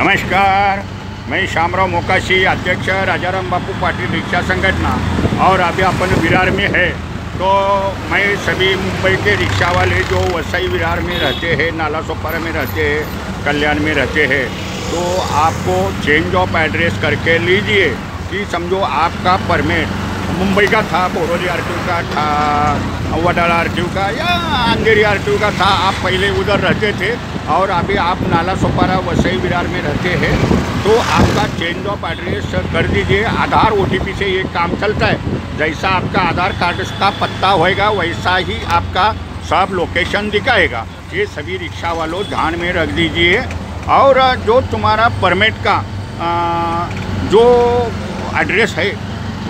नमस्कार। मैं शामराव मोकाशी, अध्यक्ष राजाराम बापू पाटिल रिक्शा संगठना और अभी अपन विरार में है। तो मैं सभी मुंबई के रिक्शा वाले जो वसई विरार में रहते हैं, नाला सोपारा में रहते हैं, कल्याण में रहते हैं तो आपको चेंज ऑफ़ एड्रेस करके लीजिए कि समझो आपका परमिट मुंबई का था, बोरोली आर का था वडाला आर का या अंधेरी आर का था, आप पहले उधर रहते थे और अभी आप नाला सोपारा वसई विरार में रहते हैं तो आपका चेंज ऑफ़ एड्रेस कर दीजिए। आधार ओटीपी से ये काम चलता है। जैसा आपका आधार कार्ड का पत्ता होएगा वैसा ही आपका सब लोकेशन दिखाएगा। ये सभी रिक्शा वालों ध्यान में रख दीजिए। और जो तुम्हारा परमिट का आ, जो एड्रेस है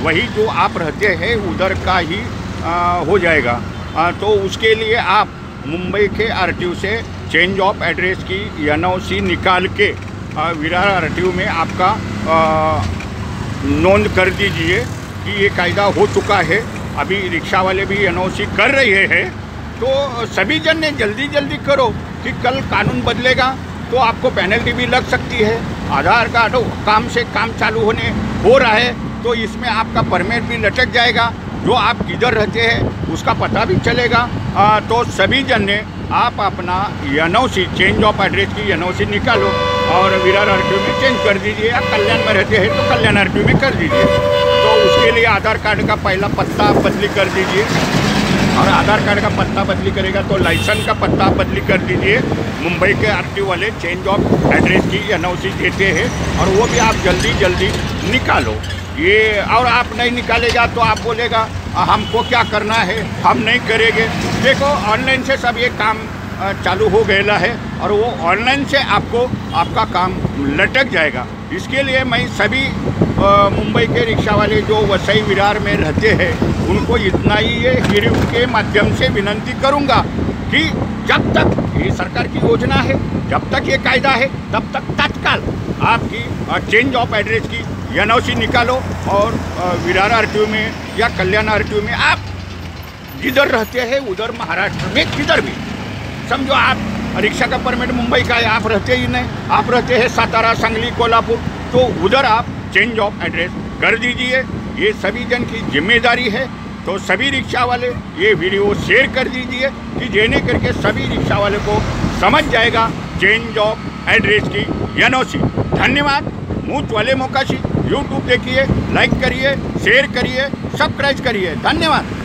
वही जो आप रहते हैं उधर का ही आ, हो जाएगा। आ, तो उसके लिए आप मुंबई के आरटीओ से चेंज ऑफ़ एड्रेस की एनओसी निकाल के विरार आर में आपका नोंद कर दीजिए कि ये कायदा हो चुका है। अभी रिक्शा वाले भी एनओसी कर रहे हैं। तो सभी जन ने जल्दी जल्दी करो कि कल कानून बदलेगा तो आपको पेनल्टी भी लग सकती है। आधार कार्ड काम से काम चालू होने, हो रहा है तो इसमें आपका परमिट भी लटक जाएगा। जो आप किधर रहते हैं उसका पता भी चलेगा। आ, तो सभी जन ने आप अपना एन चेंज ऑफ़ एड्रेस की एन निकालो और विरार आर में चेंज कर दीजिए। या कल्याण में रहते हैं तो कल्याण आर में कर दीजिए। तो उसके लिए आधार कार्ड का पहला पत्ता बदली कर दीजिए। और आधार कार्ड का पत्ता बदली करेगा तो लाइसेंस का पत्ता बदली कर दीजिए। मुंबई के आर वाले चेंज ऑफ़ एड्रेस की एनओसी देते हैं, और वो भी आप जल्दी जल्दी निकालो। ये, और आप नहीं निकालेगा तो आप बोलेगा हमको क्या करना है? हम नहीं करेंगे। देखो ऑनलाइन से सब ये काम चालू हो गया है और वो ऑनलाइन से आपको आपका काम लटक जाएगा। इसके लिए मैं सभी मुंबई के रिक्शा वाले जो वसई विरार में रहते हैं, उनको इतना ही ये हिरिंग के माध्यम से विनंती करूँगा कि जब तक ये सरकार की योजना है, जब तक ये कायदा है, तब तक तत्काल आपकी चेंज ऑफ़ एड्रेस की एन निकालो और विरार आर में या कल्याण आर में आप जिधर रहते हैं, उधर महाराष्ट्र में किधर भी समझो आप। रिक्शा का परमिट मुंबई का है, आप रहते ही नहीं। आप रहते हैं सातारा, संगली, कोल्हापुर। तो उधर आप चेंज ऑफ़ एड्रेस कर दीजिए। ये सभी जन की ज़िम्मेदारी है। तो सभी रिक्शा वाले ये वीडियो शेयर कर दीजिए कि जेने करके सभी रिक्शा वाले को समझ जाएगा चेंज ऑफ़ एड्रेस की एन धन्यवाद। मूत वाले मोकाशी यूट्यूब देखिए लाइक करिए शेयर करिए सब्सक्राइब करिए। धन्यवाद।